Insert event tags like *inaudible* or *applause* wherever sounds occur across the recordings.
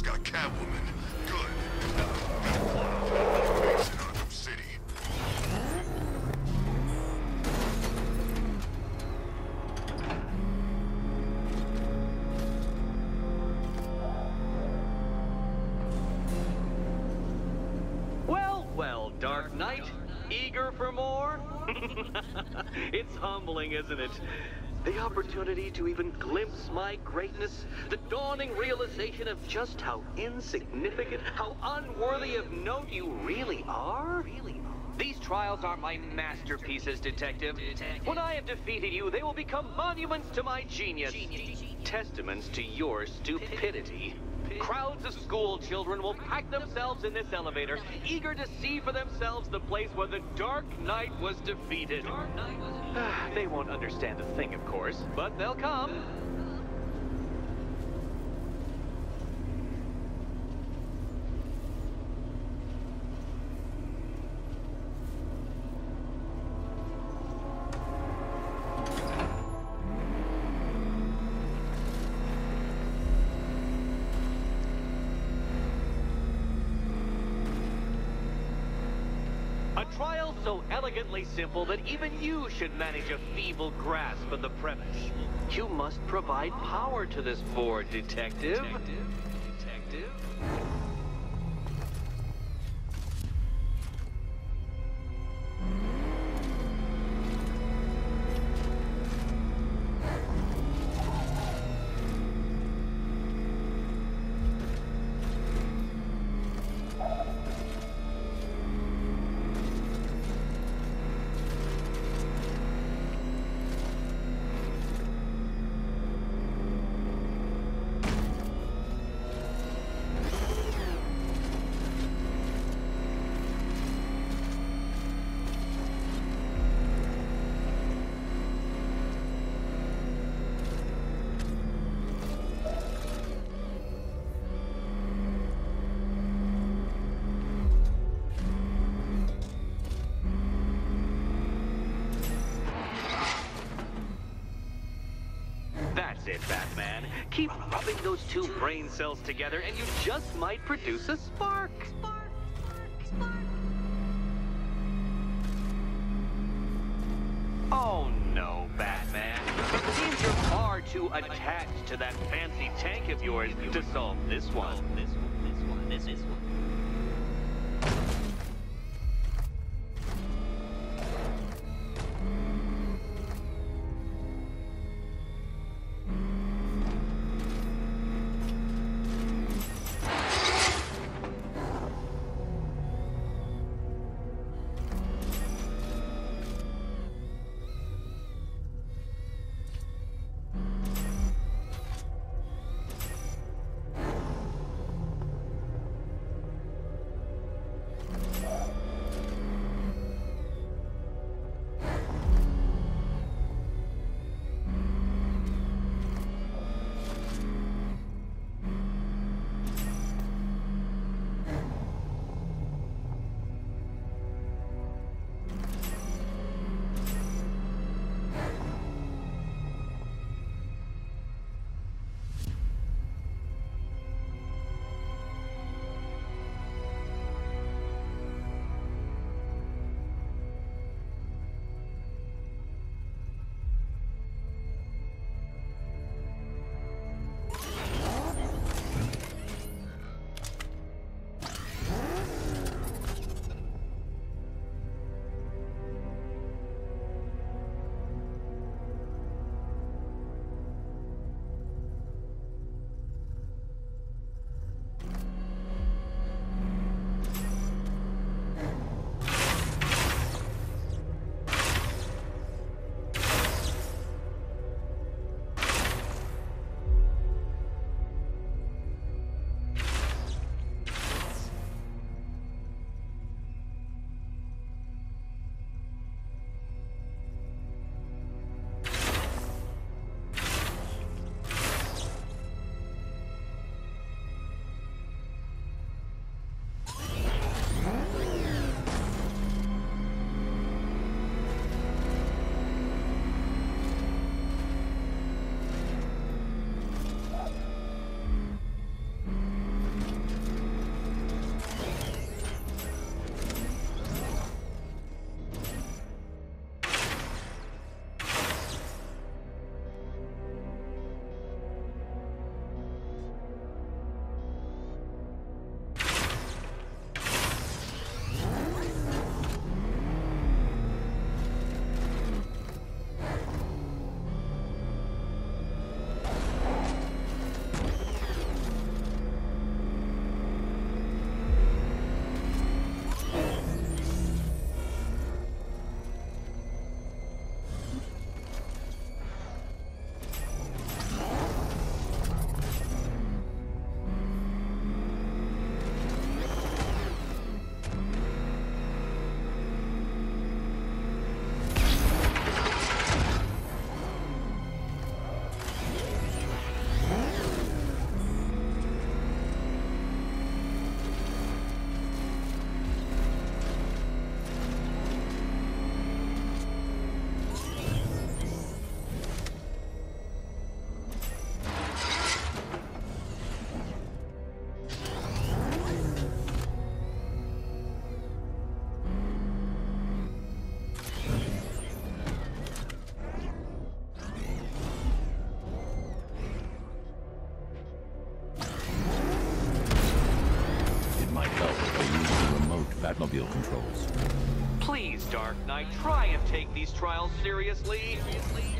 It's got Catwoman. Good. Well, well, Dark Knight. Eager for more? *laughs* it's humbling, isn't it? The opportunity to even glimpse my greatness, the dawning realization of just how insignificant, how unworthy of note you really are. These trials are my masterpieces, Detective. When I have defeated you, they will become monuments to my genius, testaments to your stupidity. Crowds of school children will pack themselves in this elevator, eager to see for themselves the place where the Dark Knight was defeated. Ah, they won't understand a thing, of course, but they'll come. A trial so elegantly simple that even you should manage a feeble grasp of the premise. You must provide power to this board, Detective. Detective? Detective? Keep rubbing those two brain cells together and you just might produce a spark. Oh no, Batman. It seems you're far too attached to that fancy tank of yours to solve this one. This one, this one, this is one. automobile controls. Please, Dark Knight, try and take these trials seriously. seriously?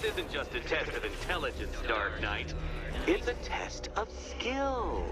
This isn't just a test of intelligence, Dark Knight. It's a test of skill.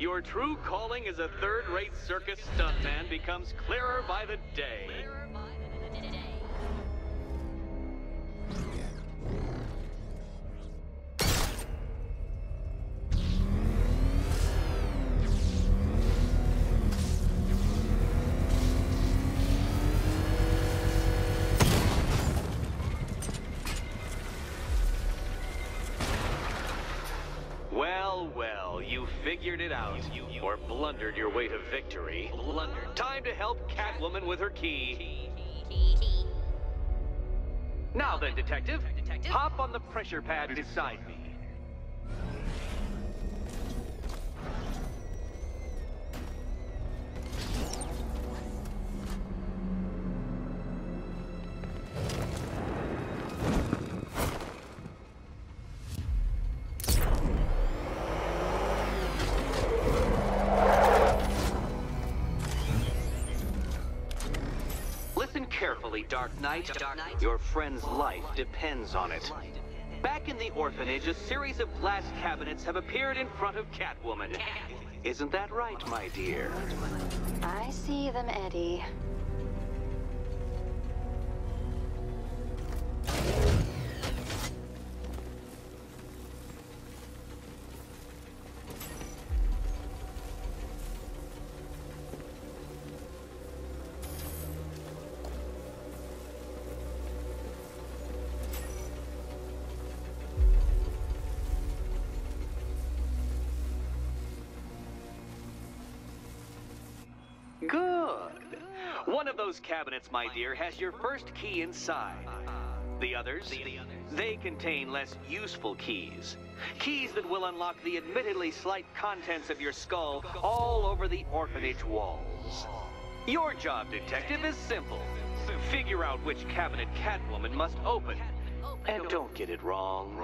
Your true calling as a third-rate circus stuntman becomes clearer by the day. Well, well, you figured it out. Or blundered your way to victory. Blundered. Time to help Catwoman with her key. Now then, Detective, hop on the pressure pad beside me. Dark Knight. Dark Knight? Your friend's life depends on it. Back in the orphanage, a series of glass cabinets have appeared in front of Catwoman. Isn't that right, my dear? I see them, Eddie. Good. One of those cabinets, my dear, has your first key inside. The others, they contain less useful keys. Keys that will unlock the admittedly slight contents of your skull all over the orphanage walls. Your job, detective, is simple. Figure out which cabinet Catwoman must open. And don't get it wrong.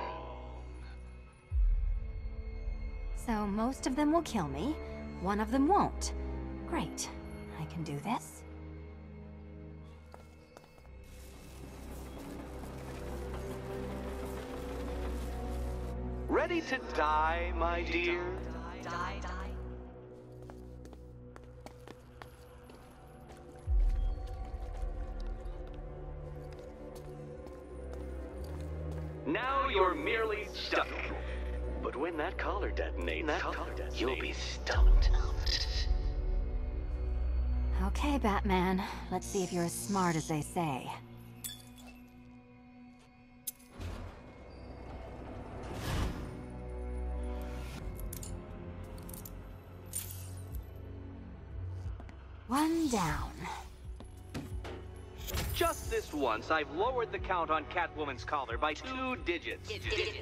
So most of them will kill me, one of them won't. Great. I can do this. Ready to die, my dear? Now you're merely stuck. But when that collar detonates, that collar detonates you'll be stumped. Okay, Batman. Let's see if you're as smart as they say. One down. Just once, I've lowered the count on Catwoman's collar by two digits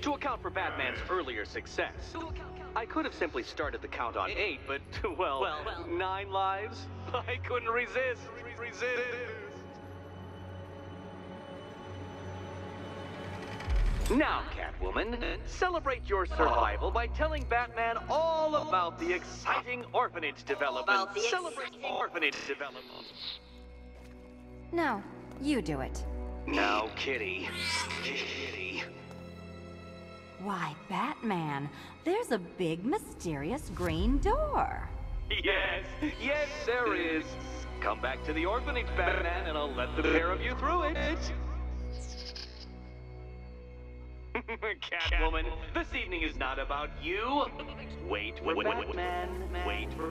to account for Batman's earlier success. I could have simply started the count on eight, but, *laughs* well, nine lives? *laughs* I couldn't resist. Resist. Now, Catwoman, celebrate your survival by telling Batman all about the exciting orphanage development. About the ex- Celebrate orphanage development. No, you do it. Now, Kitty. Kitty. Why, Batman, there's a big mysterious green door. Yes, yes, there is. Come back to the orphanage, Batman, and I'll let the pair of you through it. *laughs* Catwoman, this evening is not about you. Wait for Batman. Wait for